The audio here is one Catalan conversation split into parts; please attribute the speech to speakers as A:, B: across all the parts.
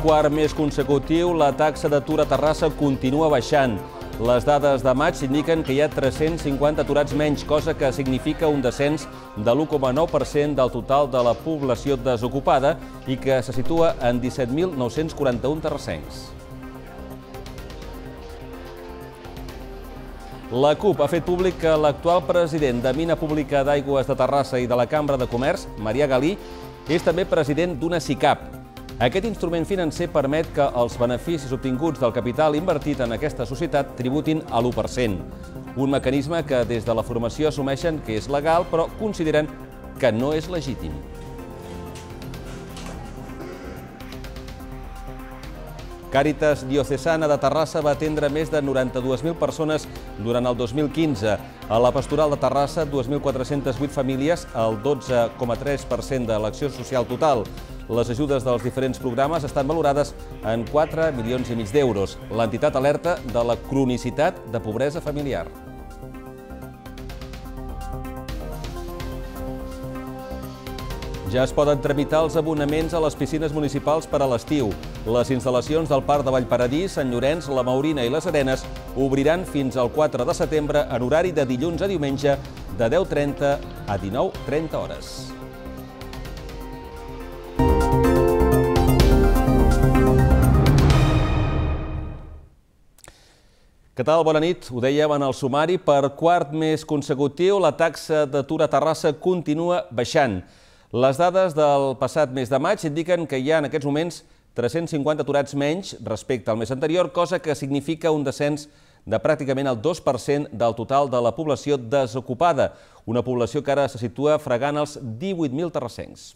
A: Quart mes consecutiu, la taxa d'atur a Terrassa continua baixant. Les dades de maig indiquen que hi ha 350 aturats menys, cosa que significa un descens de l'1,9% del total de la població desocupada i que se situa en 17.941 terrassencs. La CUP ha fet públic que l'actual president de Mina Pública d'Aigües de Terrassa i de la Cambra de Comerç, Maria Galí, és també president d'una SICAP, aquest instrument financer permet que els beneficis obtinguts del capital invertit en aquesta societat tributin a l'1%. Un mecanisme que des de la formació assumeixen que és legal, però consideren que no és legítim. Càritas Diocesana de Terrassa va atendre més de 92.000 persones durant el 2015. A la Pastoral de Terrassa, 2.408 famílies, el 12,3% de l'acció social total. Les ajudes dels diferents programes estan valorades en 4 milions i mig d'euros. L'entitat alerta de la cronicitat de pobresa familiar. Ja es poden tramitar els abonaments a les piscines municipals per a l'estiu. Les instal·lacions del Parc de Vallparadís, Sant Llorenç, la Maurina i les Arenes obriran fins al 4 de setembre en horari de dilluns a diumenge de 10.30 a 19.30 hores. Què tal? Bona nit. Ho dèiem en el sumari. Per quart mes consecutiu, la taxa d'atur a Terrassa continua baixant. Les dades del passat mes de maig indiquen que hi ha en aquests moments 350 aturats menys respecte al mes anterior, cosa que significa un descens de pràcticament el 2% del total de la població desocupada, una població que ara se situa fregant els 18.000 terrassencs.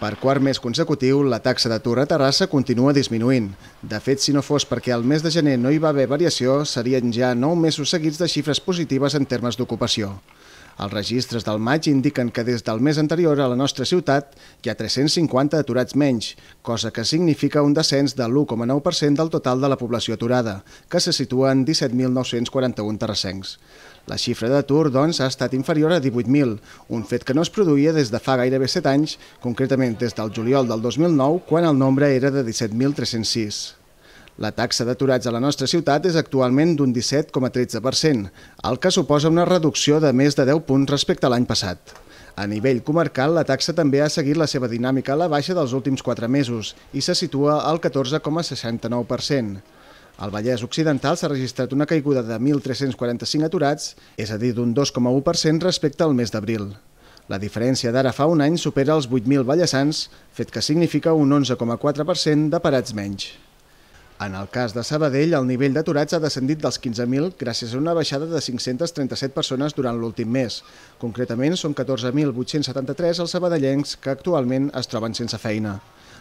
B: Per quart mes consecutiu, la taxa d'atur a Terrassa continua disminuint. De fet, si no fos perquè al mes de gener no hi va haver variació, serien ja 9 mesos seguits de xifres positives en termes d'ocupació. Els registres del maig indiquen que des del mes anterior a la nostra ciutat hi ha 350 aturats menys, cosa que significa un descens de l'1,9% del total de la població aturada, que se situa en 17.941 terrassencs. La xifra d'atur, doncs, ha estat inferior a 18.000, un fet que no es produïa des de fa gairebé 7 anys, concretament des del juliol del 2009, quan el nombre era de 17.306. La taxa d'aturats a la nostra ciutat és actualment d'un 17,13%, el que suposa una reducció de més de 10 punts respecte a l'any passat. A nivell comarcal, la taxa també ha seguit la seva dinàmica a la baixa dels últims 4 mesos i se situa al 14,69%. Al Vallès Occidental s'ha registrat una caiguda de 1.345 aturats, és a dir, d'un 2,1% respecte al mes d'abril. La diferència d'ara fa un any supera els 8.000 vallesans, fet que significa un 11,4% de parats menys. En el cas de Sabadell, el nivell d'aturats ha descendit dels 15.000 gràcies a una baixada de 537 persones durant l'últim mes. Concretament, són 14.873 els sabadellencs que actualment es troben sense feina.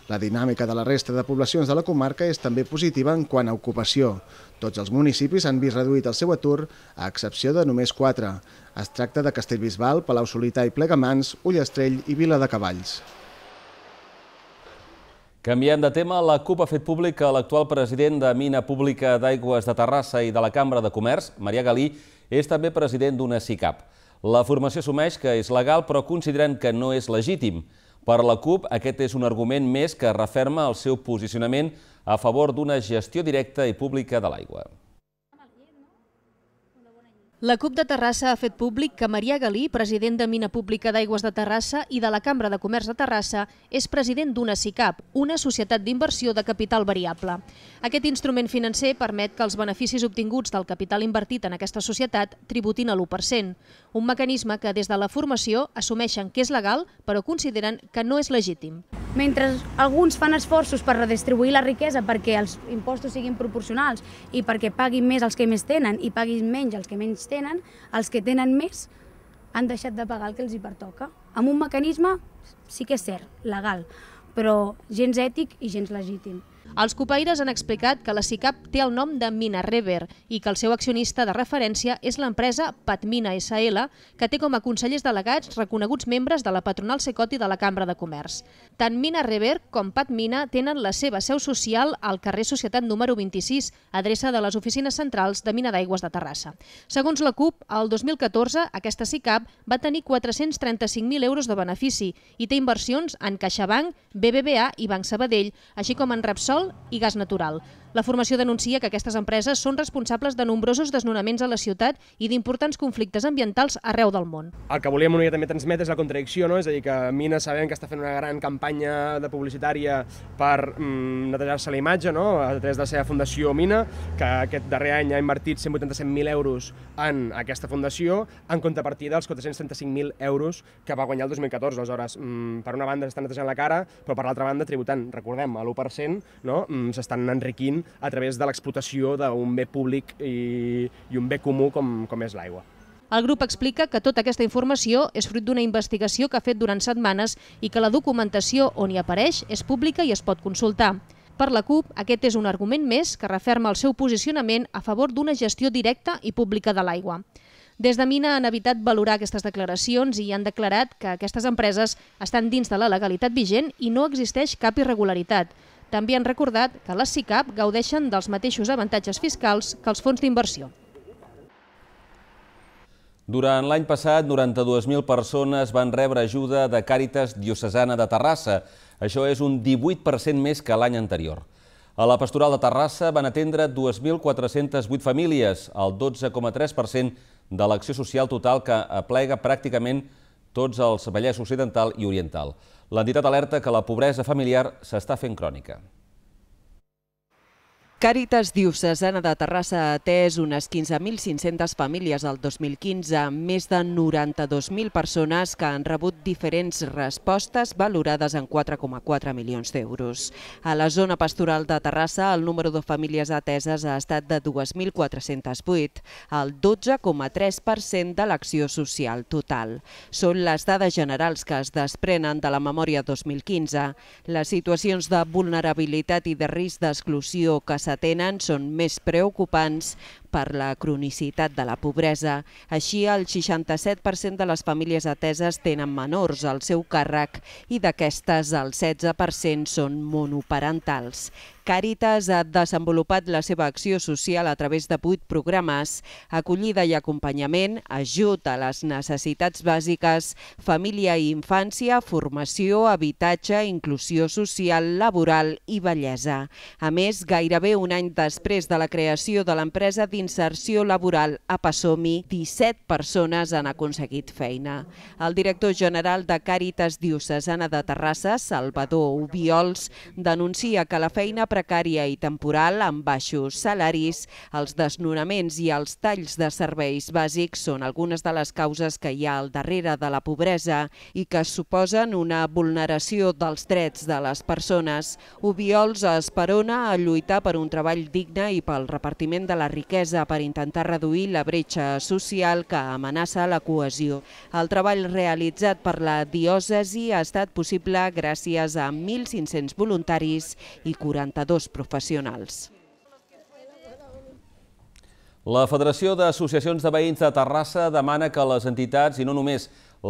B: La dinàmica de la resta de poblacions de la comarca és també positiva en quant a ocupació. Tots els municipis han vist reduït el seu atur, a excepció de només quatre. Es tracta de Castellbisbal, Palau Solità i Plegamans, Ullastrell i Vila de Cavalls.
A: Canviem de tema, la CUP ha fet públic que l'actual president de Mina Pública d'Aigües de Terrassa i de la Cambra de Comerç, Maria Galí, és també president d'una SICAP. La formació assumeix que és legal, però consideren que no és legítim. Per la CUP, aquest és un argument més que referma el seu posicionament a favor d'una gestió directa i pública de l'aigua.
C: La CUP de Terrassa ha fet públic que Maria Galí, president de Mina Pública d'Aigües de Terrassa i de la Cambra de Comerç de Terrassa, és president d'una SICAP, una societat d'inversió de capital variable. Aquest instrument financer permet que els beneficis obtinguts del capital invertit en aquesta societat tributin a l'1%, un mecanisme que des de la formació assumeixen que és legal però consideren que no és legítim.
D: Mentre alguns fan esforços per redistribuir la riquesa perquè els impostos siguin proporcionals i perquè paguin més els que més tenen i paguin menys els que menys tenen, els que tenen més han deixat de pagar el que els hi pertoca. Amb un mecanisme, sí que és cert, legal, però gens ètic i gens legítim.
C: Els copaires han explicat que la SICAP té el nom de Mina Rever i que el seu accionista de referència és l'empresa Patmina SL, que té com a consellers delegats reconeguts membres de la patronal Secoti de la Cambra de Comerç. Tant Mina Rever com Patmina tenen la seva seu social al carrer Societat número 26, adreça de les oficines centrals de Mina d'Aigües de Terrassa. Segons la CUP, el 2014 aquesta SICAP va tenir 435.000 euros de benefici i té inversions en CaixaBank, BBVA i Banc Sabadell, així com en Repsol i gas natural. La formació denuncia que aquestes empreses són responsables de nombrosos desnonaments a la ciutat i d'importants conflictes ambientals arreu del món.
E: El que volíem també transmetre és la contradicció, no? és a dir, que Mina sabem que està fent una gran campanya de publicitària per mm, netejar-se la imatge no? a través de la seva fundació Mina, que aquest darrer any ha invertit 187.000 euros en aquesta fundació, en contrapartida dels 435.000 euros que va guanyar el 2014. Aleshores, mm, per una banda s'estan netejant la cara, però per l'altra banda tributant, recordem, a l'1%, no? Mm, s'estan enriquint a través de l'explotació d'un bé públic i, i un bé comú com, com és l'aigua.
C: El grup explica que tota aquesta informació és fruit d'una investigació que ha fet durant setmanes i que la documentació on hi apareix és pública i es pot consultar. Per la CUP, aquest és un argument més que referma el seu posicionament a favor d'una gestió directa i pública de l'aigua. Des de Mina han evitat valorar aquestes declaracions i han declarat que aquestes empreses estan dins de la legalitat vigent i no existeix cap irregularitat. També han recordat que les SICAP gaudeixen dels mateixos avantatges fiscals que els fons d'inversió.
A: Durant l'any passat, 92.000 persones van rebre ajuda de Càritas Diocesana de Terrassa. Això és un 18% més que l'any anterior. A la Pastoral de Terrassa van atendre 2.408 famílies, el 12,3% de l'acció social total que aplega pràcticament tots els Vallès Occidental i Oriental. L'entitat alerta que la pobresa familiar s'està fent crònica.
F: Càritas Diocesana de Terrassa ha atès unes 15.500 famílies al 2015, amb més de 92.000 persones que han rebut diferents respostes valorades en 4,4 milions d'euros. A la zona pastoral de Terrassa, el número de famílies ateses ha estat de 2.408, el 12,3% de l'acció social total. Són les dades generals que es desprenen de la memòria 2015. Les situacions de vulnerabilitat i de risc d'exclusió que s'atenen són més preocupants per la cronicitat de la pobresa. Així, el 67% de les famílies ateses tenen menors al seu càrrec i d'aquestes el 16% són monoparentals. Càritas ha desenvolupat la seva acció social a través de vuit programes, acollida i acompanyament, ajut a les necessitats bàsiques, família i infància, formació, habitatge, inclusió social, laboral i bellesa. A més, gairebé un any després de la creació de l'empresa d'inserció laboral a Passomi, 17 persones han aconseguit feina. El director general de Càritas Diocesana de Terrassa, Salvador Ubiols, denuncia que la feina precària i temporal amb baixos salaris, els desnonaments i els talls de serveis bàsics són algunes de les causes que hi ha al darrere de la pobresa i que suposen una vulneració dels drets de les persones. Ubiols esperona a lluitar per un treball digne i pel repartiment de la riquesa per intentar reduir la bretxa social que amenaça la cohesió. El treball realitzat per la diòcesi ha estat possible gràcies a 1.500 voluntaris i 42 dos professionals.
A: La Federació d'Associacions de Veïns de Terrassa demana que les entitats, i no només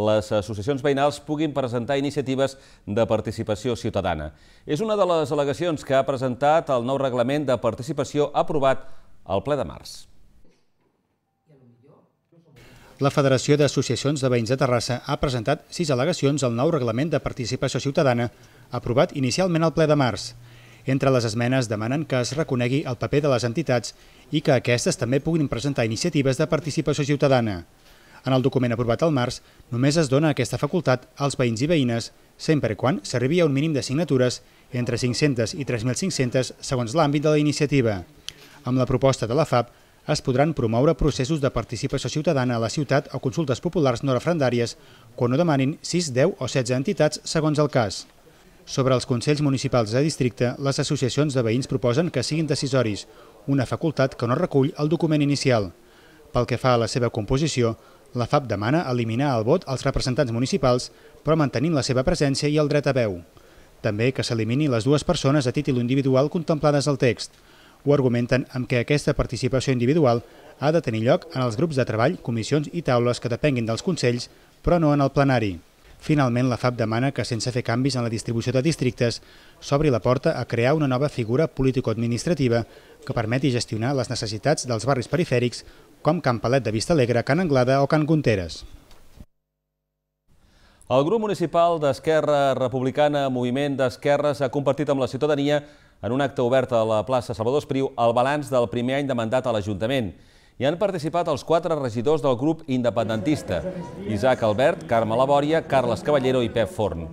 A: les associacions veïnals, puguin presentar iniciatives de participació ciutadana. És una de les al·legacions que ha presentat el nou reglament de participació aprovat al ple de març.
G: La Federació d'Associacions de Veïns de Terrassa ha presentat sis al·legacions al nou reglament de participació ciutadana aprovat inicialment al ple de març. Entre les esmenes demanen que es reconegui el paper de les entitats i que aquestes també puguin presentar iniciatives de participació ciutadana. En el document aprovat al març, només es dona aquesta facultat als veïns i veïnes, sempre quan s'arribi a un mínim de signatures entre 500 i 3.500 segons l'àmbit de la iniciativa. Amb la proposta de la FAP, es podran promoure processos de participació ciutadana a la ciutat o consultes populars no referendàries quan ho demanin 6, 10 o 16 entitats segons el cas. Sobre els Consells Municipals de Districte, les associacions de veïns proposen que siguin decisoris, una facultat que no recull el document inicial. Pel que fa a la seva composició, la FAP demana eliminar el vot als representants municipals, però mantenint la seva presència i el dret a veu. També que s'elimini les dues persones a títol individual contemplades al text. Ho argumenten amb què aquesta participació individual ha de tenir lloc en els grups de treball, comissions i taules que depenguin dels Consells, però no en el plenari. Finalment, la FAP demana que, sense fer canvis en la distribució de districtes, s'obri la porta a crear una nova figura político-administrativa que permeti gestionar les necessitats dels barris perifèrics com Can Palet de Vista Alegre, Can Anglada o Can Gunteres.
A: El grup municipal d'Esquerra Republicana Moviment d'Esquerres ha compartit amb la ciutadania en un acte obert a la plaça Salvador Espriu el balanç del primer any de mandat a l'Ajuntament. Hi han participat els quatre regidors del grup independentista, Isaac Albert, Carme Labòria, Carles Caballero i Pep Forn.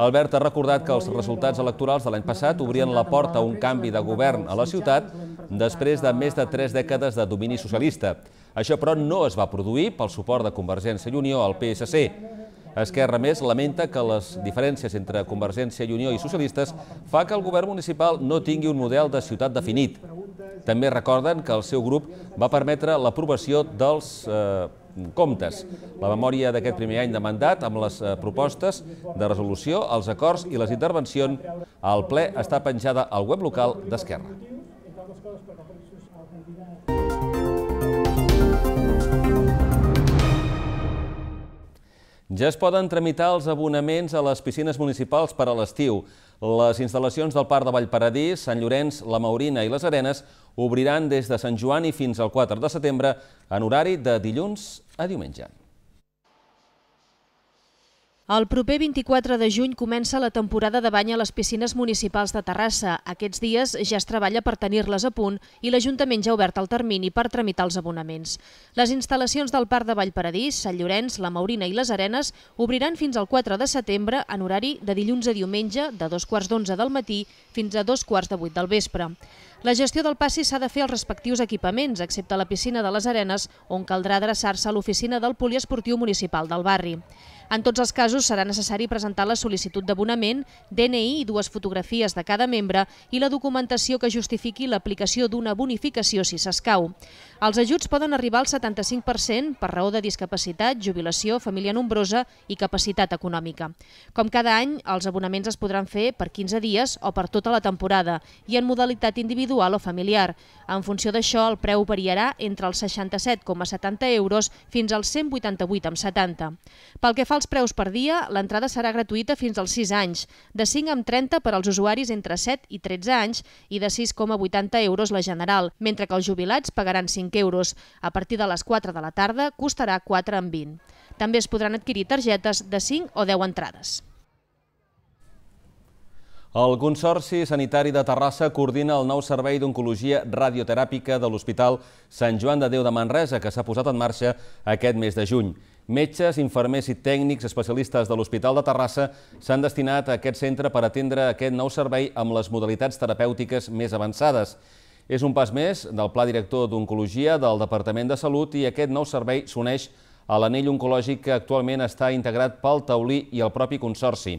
A: Albert ha recordat que els resultats electorals de l'any passat obrien la porta a un canvi de govern a la ciutat després de més de tres dècades de domini socialista. Això, però, no es va produir pel suport de Convergència i Unió al PSC. Esquerra Més lamenta que les diferències entre Convergència i Unió i socialistes fa que el govern municipal no tingui un model de ciutat definit. També recorden que el seu grup va permetre l'aprovació dels eh, comptes. La memòria d'aquest primer any de mandat amb les eh, propostes de resolució, els acords i les intervencions al ple està penjada al web local d'Esquerra. Ja es poden tramitar els abonaments a les piscines municipals per a l'estiu. Les instal·lacions del Parc de Vallparadís, Sant Llorenç, la Maurina i les Arenes obriran des de Sant Joan i fins al 4 de setembre en horari de dilluns a diumenge.
C: El proper 24 de juny comença la temporada de bany a les piscines municipals de Terrassa. Aquests dies ja es treballa per tenir-les a punt i l'Ajuntament ja ha obert el termini per tramitar els abonaments. Les instal·lacions del Parc de Vallparadís, Sant Llorenç, la Maurina i les Arenes obriran fins al 4 de setembre en horari de dilluns a diumenge de dos quarts d'onze del matí fins a dos quarts de vuit del vespre. La gestió del passi s'ha de fer als respectius equipaments, excepte la piscina de les Arenes, on caldrà adreçar-se a l'oficina del poliesportiu municipal del barri. En tots els casos serà necessari presentar la sol·licitud d'abonament, DNI i dues fotografies de cada membre i la documentació que justifiqui l'aplicació d'una bonificació si s'escau. Els ajuts poden arribar al 75% per raó de discapacitat, jubilació, família nombrosa i capacitat econòmica. Com cada any, els abonaments es podran fer per 15 dies o per tota la temporada i en modalitat individual o familiar. En funció d'això, el preu variarà entre els 67,70 euros fins als 188,70. Pel que fa als preus per dia, l'entrada serà gratuïta fins als 6 anys, de 5 amb 30 per als usuaris entre 7 i 13 anys i de 6,80 euros la general, mentre que els jubilats pagaran 5 euros. A partir de les 4 de la tarda costarà 4 amb 20. També es podran adquirir targetes de 5 o 10 entrades.
A: El Consorci Sanitari de Terrassa coordina el nou servei d'oncologia radioteràpica de l'Hospital Sant Joan de Déu de Manresa, que s'ha posat en marxa aquest mes de juny. Metges, infermers i tècnics especialistes de l'Hospital de Terrassa s'han destinat a aquest centre per atendre aquest nou servei amb les modalitats terapèutiques més avançades. És un pas més del Pla Director d'Oncologia del Departament de Salut i aquest nou servei s'uneix a l'anell oncològic que actualment està integrat pel taulí i el propi Consorci.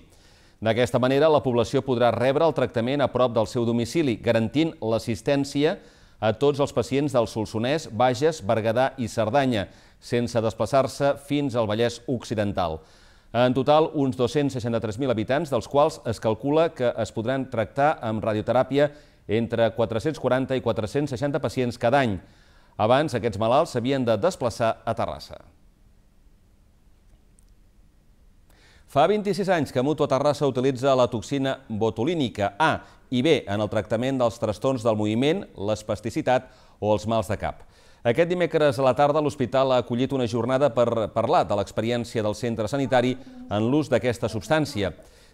A: D'aquesta manera, la població podrà rebre el tractament a prop del seu domicili, garantint l'assistència a tots els pacients del Solsonès, Bages, Berguedà i Cerdanya, sense desplaçar-se fins al Vallès Occidental. En total, uns 263.000 habitants, dels quals es calcula que es podran tractar amb radioteràpia entre 440 i 460 pacients cada any. Abans, aquests malalts s'havien de desplaçar a Terrassa. Fa 26 anys que Mutua Terrassa utilitza la toxina botulínica A i B en el tractament dels trastorns del moviment, l'espasticitat o els mals de cap. Aquest dimecres a la tarda l'hospital ha acollit una jornada per parlar de l'experiència del centre sanitari en l'ús d'aquesta substància.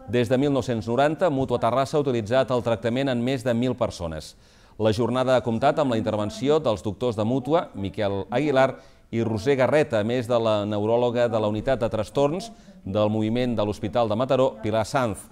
A: Des de 1990, Mutua Terrassa ha utilitzat el tractament en més de 1.000 persones. La jornada ha comptat amb la intervenció dels doctors de Mútua, Miquel Aguilar i Roser Garreta, a més de la neuròloga de la unitat de trastorns del moviment de l'Hospital de Mataró, Pilar Sanz.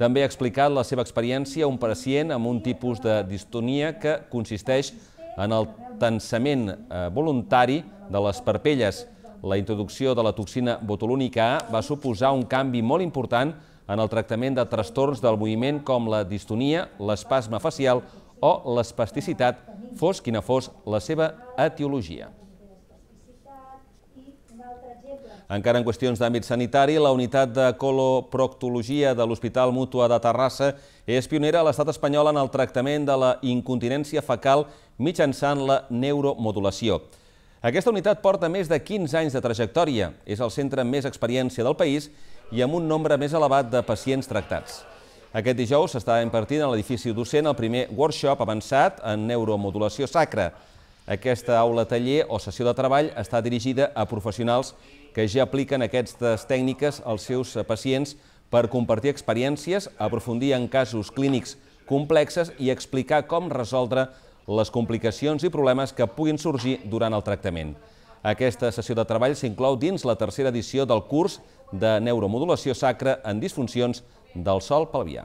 A: També ha explicat la seva experiència a un pacient amb un tipus de distonia que consisteix en el tensament eh, voluntari de les parpelles. La introducció de la toxina botulínica A va suposar un canvi molt important en el tractament de trastorns del moviment com la distonia, l'espasme facial o l'espasticitat, fos quina fos la seva etiologia. Encara en qüestions d'àmbit sanitari, la unitat de coloproctologia de l'Hospital Mútua de Terrassa és pionera a l'estat espanyol en el tractament de la incontinència fecal mitjançant la neuromodulació. Aquesta unitat porta més de 15 anys de trajectòria, és el centre amb més experiència del país i amb un nombre més elevat de pacients tractats. Aquest dijous s'està impartint a l'edifici docent el primer workshop avançat en neuromodulació sacra. Aquesta aula taller o sessió de treball està dirigida a professionals que ja apliquen aquestes tècniques als seus pacients per compartir experiències, aprofundir en casos clínics complexes i explicar com resoldre les complicacions i problemes que puguin sorgir durant el tractament. Aquesta sessió de treball s'inclou dins la tercera edició del curs de neuromodulació sacra en disfuncions del sol pelvià.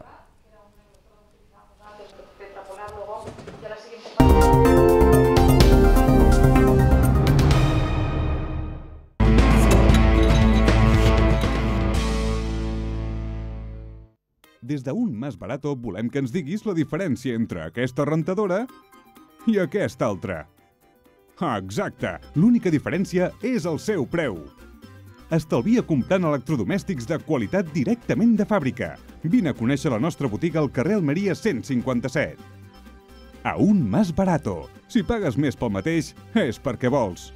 H: Des d'un Mas Barato volem que ens diguis la diferència entre aquesta rentadora i aquesta altra. Ah, exacte! L'única diferència és el seu preu. Estalvia comprant electrodomèstics de qualitat directament de fàbrica. Vine a conèixer la nostra botiga al carrer Almeria 157. A un Mas Barato. Si pagues més pel mateix, és perquè vols.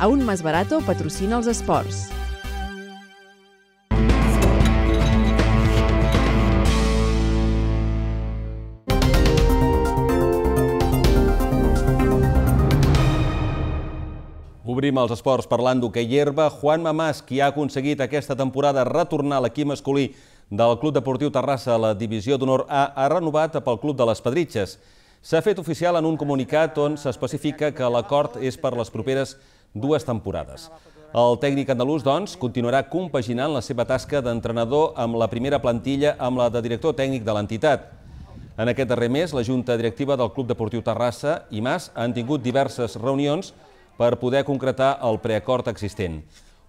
I: A un Mas Barato patrocina els esports.
A: Obrim els esports parlant d'hoquei herba. Juan Mamàs, qui ha aconseguit aquesta temporada retornar a l'equip masculí del Club Deportiu Terrassa a la Divisió d'Honor A, ha renovat pel Club de les Pedritxes. S'ha fet oficial en un comunicat on s'especifica que l'acord és per les properes dues temporades. El tècnic andalús, doncs, continuarà compaginant la seva tasca d'entrenador amb la primera plantilla amb la de director tècnic de l'entitat. En aquest darrer mes, la Junta Directiva del Club Deportiu Terrassa i Mas han tingut diverses reunions per poder concretar el preacord existent.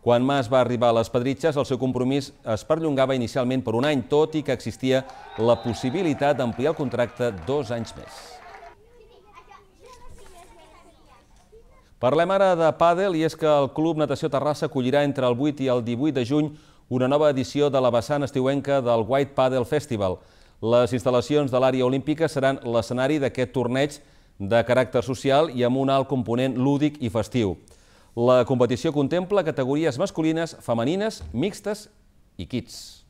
A: Quan Mas va arribar a les Pedritxes, el seu compromís es perllongava inicialment per un any, tot i que existia la possibilitat d'ampliar el contracte dos anys més. Parlem ara de pàdel i és que el Club Natació Terrassa acollirà entre el 8 i el 18 de juny una nova edició de la vessant estiuenca del White Paddle Festival. Les instal·lacions de l'àrea olímpica seran l'escenari d'aquest torneig de caràcter social i amb un alt component lúdic i festiu. La competició contempla categories masculines, femenines, mixtes i kits.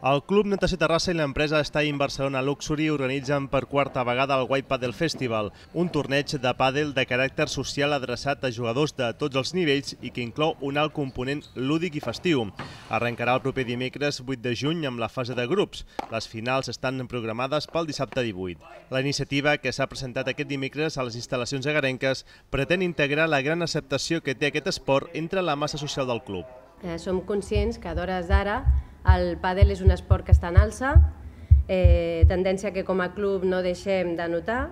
J: El Club Natació Terrassa i l'empresa Staying Barcelona Luxury organitzen per quarta vegada el White Paddle Festival, un torneig de pàdel de caràcter social adreçat a jugadors de tots els nivells i que inclou un alt component lúdic i festiu. Arrencarà el proper dimecres 8 de juny amb la fase de grups. Les finals estan programades pel dissabte 18. La iniciativa, que s'ha presentat aquest dimecres a les instal·lacions agarenques, pretén integrar la gran acceptació que té aquest esport entre la massa social del club.
K: Eh, som conscients que d'hores d'ara el pàdel és un esport que està en alça, eh, tendència que com a club no deixem de notar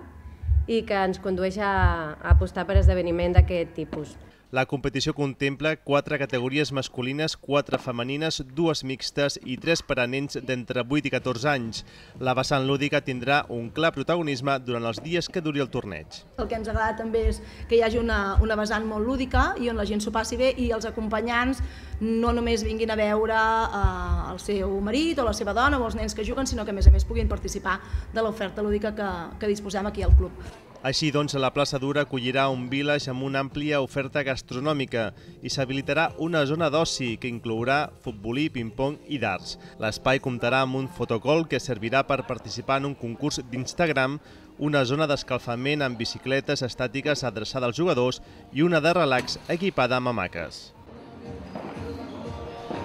K: i que ens condueix a, a apostar per esdeveniments d'aquest tipus.
J: La competició contempla quatre categories masculines, quatre femenines, dues mixtes i tres per a nens d'entre 8 i 14 anys. La vessant lúdica tindrà un clar protagonisme durant els dies que duri el torneig.
L: El que ens agrada també és que hi hagi una, una vessant molt lúdica i on la gent s'ho passi bé i els acompanyants no només vinguin a veure eh, el seu marit o la seva dona o els nens que juguen, sinó que a més a més puguin participar de l'oferta lúdica que, que disposem aquí al club.
J: Així doncs, la plaça Dura acollirà un village amb una àmplia oferta gastronòmica i s'habilitarà una zona d'oci que inclourà futbolí, ping-pong i darts. L'espai comptarà amb un fotocol que servirà per participar en un concurs d'Instagram, una zona d'escalfament amb bicicletes estàtiques adreçada als jugadors i una de relax equipada amb hamaques.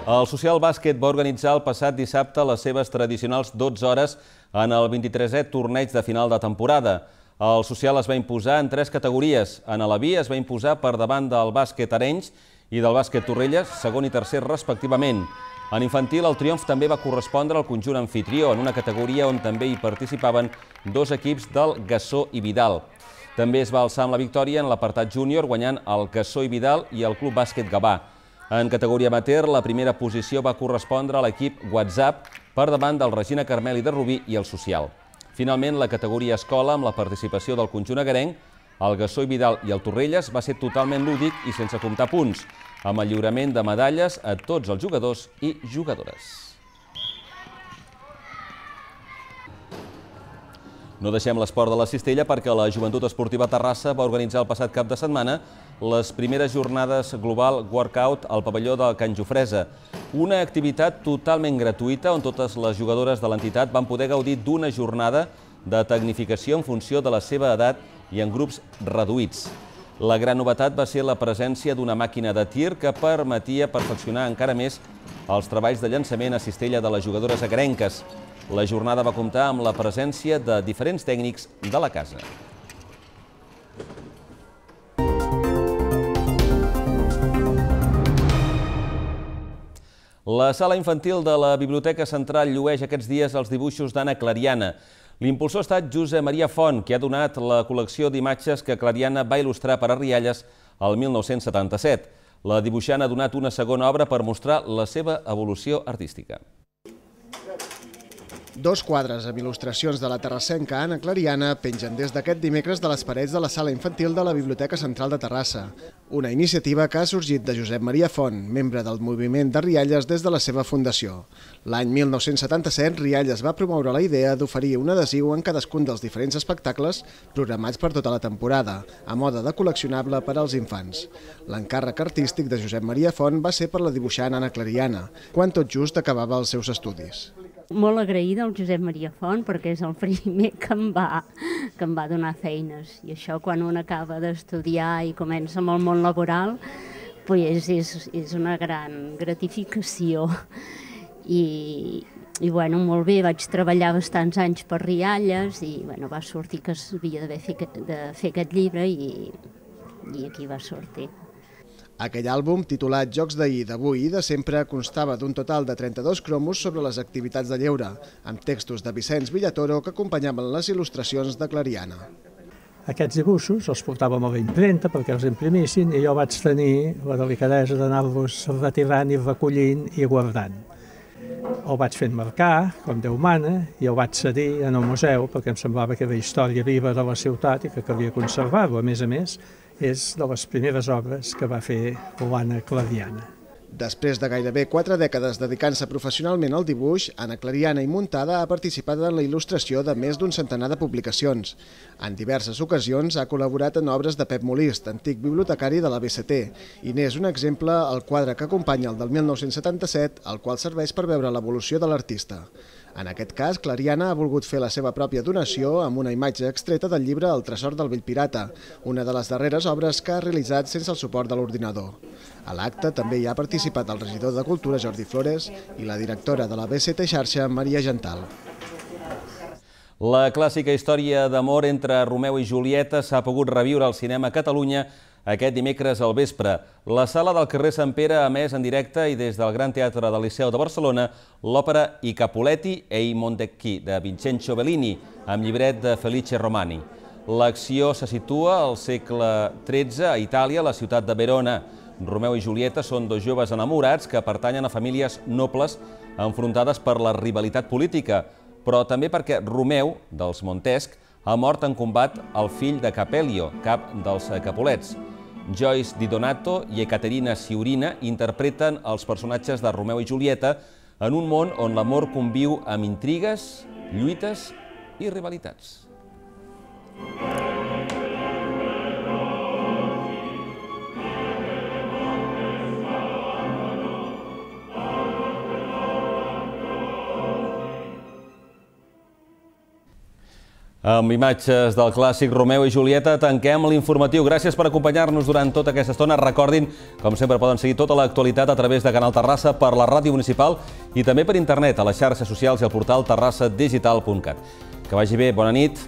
A: El Social Bàsquet va organitzar el passat dissabte les seves tradicionals 12 hores en el 23è torneig de final de temporada. El social es va imposar en tres categories. En Alaví es va imposar per davant del bàsquet Arenys i del bàsquet Torrelles, segon i tercer respectivament. En infantil, el triomf també va correspondre al conjunt anfitrió, en una categoria on també hi participaven dos equips del Gassó i Vidal. També es va alçar amb la victòria en l'apartat júnior, guanyant el Gassó i Vidal i el Club Bàsquet Gavà. En categoria amateur, la primera posició va correspondre a l'equip WhatsApp per davant del Regina Carmeli de Rubí i el Social. Finalment, la categoria escola, amb la participació del conjunt agarenc, El Gassó i Vidal i el Torrelles va ser totalment lúdic i sense comptar punts, amb el lliurament de medalles a tots els jugadors i jugadores. No deixem l'esport de la cistella perquè la Joventut Esportiva Terrassa va organitzar el passat cap de setmana les primeres jornades Global Workout al pavelló del Can Jofresa. Una activitat totalment gratuïta on totes les jugadores de l'entitat van poder gaudir d'una jornada de tecnificació en funció de la seva edat i en grups reduïts. La gran novetat va ser la presència d'una màquina de tir que permetia perfeccionar encara més els treballs de llançament a cistella de les jugadores agrenques. La jornada va comptar amb la presència de diferents tècnics de la casa. La sala infantil de la Biblioteca Central llueix aquests dies els dibuixos d'Anna Clariana. L'impulsor ha estat Josep Maria Font, que ha donat la col·lecció d'imatges que Clariana va il·lustrar per a Rialles el 1977. La dibuixant ha donat una segona obra per mostrar la seva evolució artística.
B: Dos quadres amb il·lustracions de la terrassenca Anna Clariana pengen des d'aquest dimecres de les parets de la sala infantil de la Biblioteca Central de Terrassa. Una iniciativa que ha sorgit de Josep Maria Font, membre del moviment de Rialles des de la seva fundació. L'any 1977, Rialles va promoure la idea d'oferir un adhesiu en cadascun dels diferents espectacles programats per tota la temporada, a moda de col·leccionable per als infants. L'encàrrec artístic de Josep Maria Font va ser per la dibuixant Anna Clariana, quan tot just acabava els seus estudis
M: molt agraïda al Josep Maria Font perquè és el primer que em va, que em va donar feines. I això quan un acaba d'estudiar i comença amb el món laboral, pues és, és una gran gratificació. I, i bueno, molt bé, vaig treballar bastants anys per Rialles i bueno, va sortir que havia de fer, de fer aquest llibre i, i aquí va sortir.
B: Aquell àlbum, titulat Jocs d'ahir, d'avui i de sempre, constava d'un total de 32 cromos sobre les activitats de lleure, amb textos de Vicenç Villatoro que acompanyaven les il·lustracions de Clariana.
N: Aquests dibuixos els portàvem a la impremta perquè els imprimissin i jo vaig tenir la delicadesa d'anar-los retirant i recollint i guardant. El vaig fent marcar, com Déu mana, i el vaig cedir en el museu perquè em semblava que era història viva de la ciutat i que calia conservar-ho. A més a més, és de les primeres obres que va fer l'Anna Clariana.
B: Després de gairebé quatre dècades dedicant-se professionalment al dibuix, Anna Clariana i Muntada ha participat en la il·lustració de més d'un centenar de publicacions. En diverses ocasions ha col·laborat en obres de Pep Molist, antic bibliotecari de la BCT, i n'és un exemple el quadre que acompanya el del 1977, el qual serveix per veure l'evolució de l'artista. En aquest cas, Clariana ha volgut fer la seva pròpia donació amb una imatge extreta del llibre El tresor del vell pirata, una de les darreres obres que ha realitzat sense el suport de l'ordinador. A l'acte també hi ha participat el regidor de Cultura Jordi Flores i la directora de la BCT Xarxa Maria Gental.
A: La clàssica història d'amor entre Romeu i Julieta s'ha pogut reviure al cinema a Catalunya aquest dimecres al vespre. La sala del carrer Sant Pere ha emès en directe i des del Gran Teatre del Liceu de Barcelona l'òpera I Capuletti e i Montecchi de Vincenzo Bellini amb llibret de Felice Romani. L'acció se situa al segle XIII a Itàlia, a la ciutat de Verona. Romeu i Julieta són dos joves enamorats que pertanyen a famílies nobles enfrontades per la rivalitat política, però també perquè Romeu, dels Montesc, ha mort en combat el fill de Capelio, cap dels Capulets. Joyce Di Donato i Ecaterina Siurina interpreten els personatges de Romeu i Julieta en un món on l'amor conviu amb intrigues, lluites i rivalitats. Amb imatges del clàssic Romeu i Julieta tanquem l'informatiu. Gràcies per acompanyar-nos durant tota aquesta estona. Recordin, com sempre, poden seguir tota l'actualitat a través de Canal Terrassa per la ràdio municipal i també per internet a les xarxes socials i al portal terrassadigital.cat. Que vagi bé, bona nit